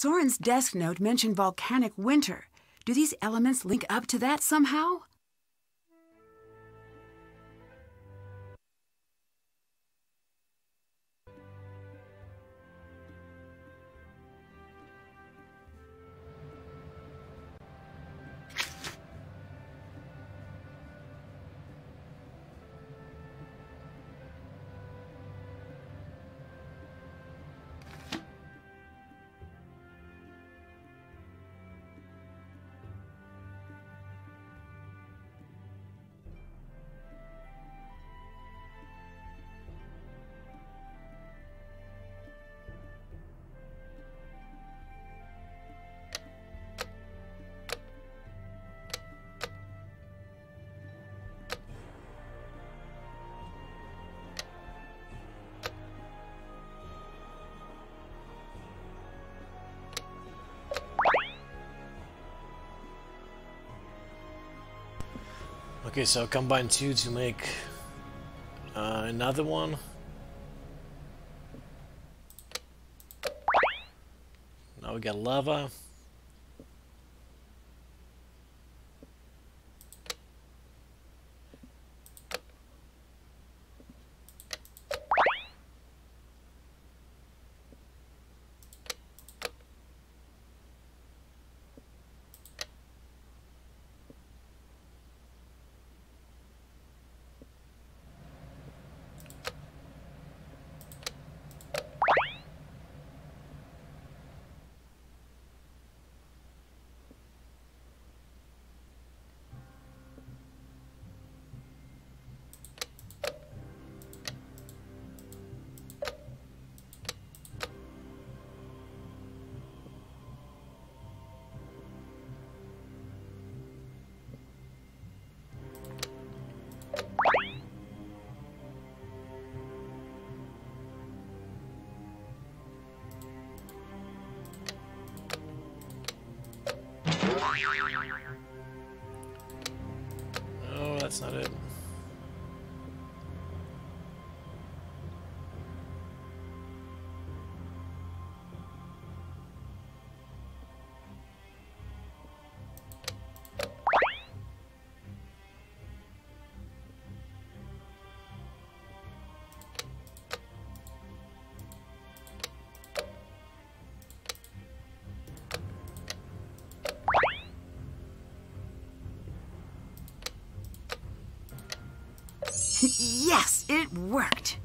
Soren's desk note mentioned volcanic winter. Do these elements link up to that somehow? Okay, so combine two to make uh, another one. Now we got lava. Oh, that's not it. Yes, it worked.